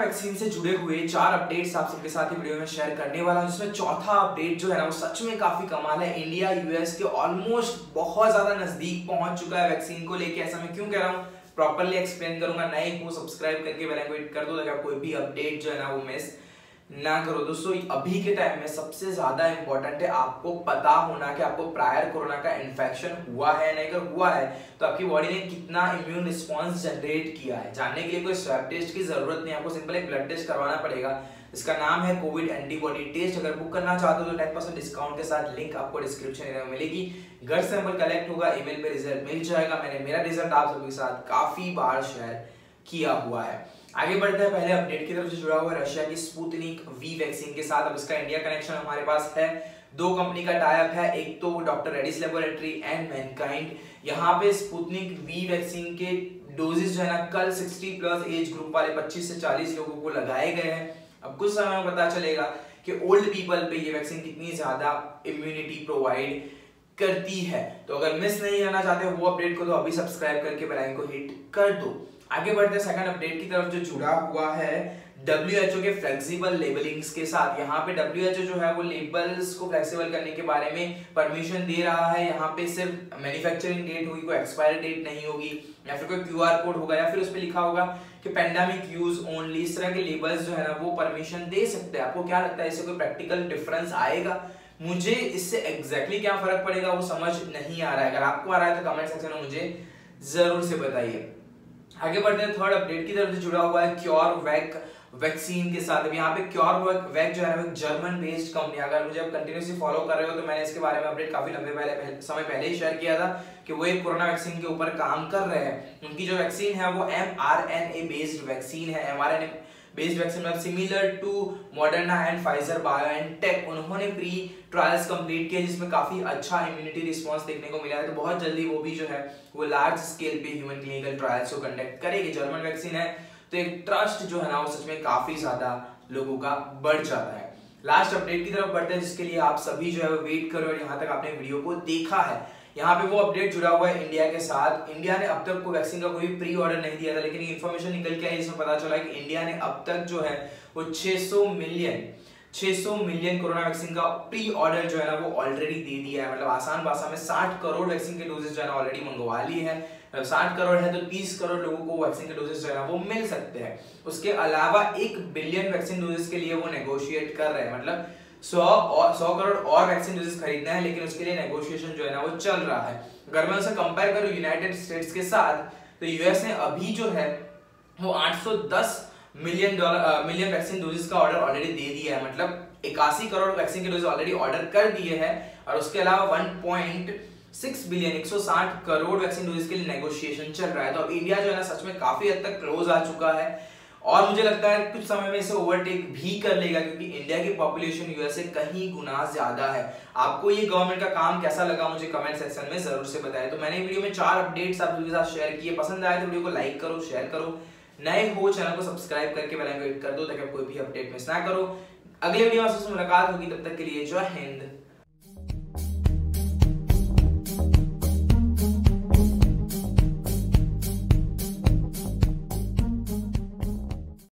Vaccine से जुड़े हुए चार अपडेट्स आप सबके साथ ही वीडियो में शेयर करने वाला हूँ, जिसमें चौथा अपडेट जो है ना, वो सच में काफ़ी कमाल है। इंडिया यूएस के ऑलमोस्ट बहुत ज़्यादा नज़दीक पहुँच चुका है वैक्सीन को लेके, ऐसा मैं क्यों कह रहा हूँ? प्रॉपरली एक्सप्लेन करूँगा, नए को सब्सक्राइब करके बेल कर दो, ताकि कोई भी अपडेट जो है ना, वो मिस ना करो। दोस्तों, अभी के टाइम में सबसे ज़्यादा इंपॉर्टेंट है आपको पता होना कि आपको प्रायर कोरोना का इन्फेक्शन हुआ है नहीं। अगर हुआ है तो आपकी बॉडी ने कितना इम्यून रिस्पॉन्स जनरेट किया है। जानने के लिए कोई स्वैब टेस्ट की ज़रूरत नहीं आपको सिंपल एक ब्लड टेस्ट करवाना पड़ेगा। इसका नाम है कोविड एंटीबॉडी टेस्ट अगर बुक करना चाहते हो तो टेन परसेंट डिस्काउंट के साथ लिंक आपको डिस्क्रिप्शन में मिलेगी। घर सैंपल कलेक्ट होगा ईमेल पे रिज़ल्ट मिल जाएगा। मैंने मेरा रिज़ल्ट आप सभी के साथ काफ़ी बार शेयर किया हुआ है। आगे बढ़ते हैं, पहले अपडेट की तरफ़ से जुड़ा हुआ रशिया की स्पुतनिक वी वैक्सीन के साथ। अब इसका इंडिया कनेक्शन हमारे पास है। दो कंपनी का टाइप है, एक तो doctor Reddy's laboratory and Mankind यहाँ पे स्पुतनिक वी वैक्सीन के डोजेस जो है ना, कल 60 प्लस एज ग्रुप वाले 25 से 40 लोगों को लगाए गए हैं। अब कुछ समय में पता चलेगा कि ओल्ड पीपल पे ये वैक्सीन कितनी ज़्यादा इम्यूनिटी प्रोवाइड करती है। तो अगर मिस नहीं करना चाहते, वो अपडेट को तो अभी सब्सक्राइब करके बेल को हिट कर दो। आगे बढ़ते सेकंड अपडेट की तरफ़, जो जुड़ा हुआ है WHO के फ्लेक्सिबल लेबलिंग्स के साथ। यहाँ पे WHO जो है, वो लेबल्स को फ्लेक्सिबल करने के बारे में परमिशन दे रहा है। यहाँ पे सिर्फ़ मैन्युफैक्चरिंग डेट होगी, कोई एक्सपायरी डेट नहीं होगी, या फिर कोई क्यूआर कोड होगा, या फिर उस पर लिखा होगा कि पेंडेमिक यूज़ ओनली इस तरह के लेबल्स जो है ना, वो परमिशन दे सकते हैं। आपको क्या लगता है, इससे कोई प्रैक्टिकल डिफरेंस आएगा? मुझे इससे एग्जैक्टली exactly क्या फ़र्क पड़ेगा, वो समझ नहीं आ रहा है। अगर आपको आ रहा है तो कमेंट सेक्शन में मुझे ज़रूर से बताइए। आगे बढ़ते हैं थर्ड अपडेट की तरफ़ से जुड़ा हुआ है क्योर वैक वैक्सीन के साथ। यहाँ पे क्योर वैक जो है जर्मन बेस्ड कंपनी अगर मुझे आप कंटिन्यूसली फॉलो कर रहे हो तो मैंने इसके बारे में अपडेट काफ़ी लंबे पहले, समय पहले ही शेयर किया था कि वो एक कोरोना वैक्सीन के ऊपर काम कर रहे हैं। उनकी जो वैक्सीन है वो एम बेस्ड वैक्सीन है। M R N A based vaccine मतलब similar to Moderna and Pfizer BioNTech उन्होंने प्री ट्रायल्स कंप्लीट किए, जिसमें काफ़ी अच्छा इम्यूनिटी रिस्पांस देखने को मिला है। तो बहुत जल्दी वो भी जो है, वो लार्ज स्केल पे ह्यूमन क्लिनिकल ट्रायल्स को कंडक्ट करेगी। जर्मन वैक्सीन है तो एक ट्रस्ट जो है ना, वो सच में काफ़ी ज़्यादा लोगों का बढ़ जाता है। लास्ट अपडेट की तरफ़ बढ़ते हैं, जिसके लिए आप सभी जो है वेट करो और यहाँ तक आपने वीडियो को देखा है। यहाँ पे वो अपडेट जुड़ा हुआ है इंडिया के साथ। इंडिया ने अब तक को वैक्सीन का कोई प्री ऑर्डर नहीं दिया था, लेकिन इन्फॉर्मेशन निकल के आई जिसमें पता चला कि इंडिया ने अब तक जो है, वो 600 मिलियन 600 मिलियन कोरोना वैक्सीन का प्री ऑर्डर जो है ना, वो ऑलरेडी दे दिया है। मतलब आसान भाषा में 60 करोड़ वैक्सीन के डोजेस जो है ना ऑलरेडी मंगवा ली है। साठ करोड़ है तो 30 करोड़ लोगों को वैक्सीन के डोजेस जो है ना, वो मिल सकते हैं। उसके अलावा एक बिलियन वैक्सीन डोजेस के लिए वो नेगोशिएट कर रहे हैं। मतलब सौ और, सौ करोड़ और वैक्सीन डोजेस खरीदना है, लेकिन उसके लिए नेगोशिएशन जो है ना, वो चल रहा है। अगर मैं उसे कंपेयर करूँ यूनाइटेड स्टेट्स के साथ तो यूएस ने अभी जो है, वो 810 million dollar million vaccine doses का ऑर्डर ऑलरेडी दे दिया है। मतलब इक्यासी करोड़ वैक्सीन के डोजेस ऑलरेडी ऑर्डर कर दिए हैं, और उसके अलावा 1.6 बिलियन 160 करोड़ वैक्सीन डोजेस के लिए नेगोशिएशन चल रहा है। तो अब इंडिया जो है ना, सच में काफ़ी हद तक क्लोज आ चुका है। और मुझे लगता है कुछ समय में इसे ओवरटेक भी कर लेगा क्योंकि इंडिया की पॉपुलेशन यूएस से कहीं गुना ज़्यादा है। आपको ये गवर्नमेंट का काम कैसा लगा मुझे कमेंट सेक्शन में ज़रूर से बताएँ। तो मैंने वीडियो में चार अपडेट्स आप लोगों के साथ शेयर किए। पसंद आए तो वीडियो को लाइक करो शेयर करो। नए हो चैनल को सब्सक्राइब करके बेल कर दो ताकि आप कोई भी अपडेट मिस ना करो। अगले वीडियो में मुलाकात होगी। तब तक के लिए जय हिंद।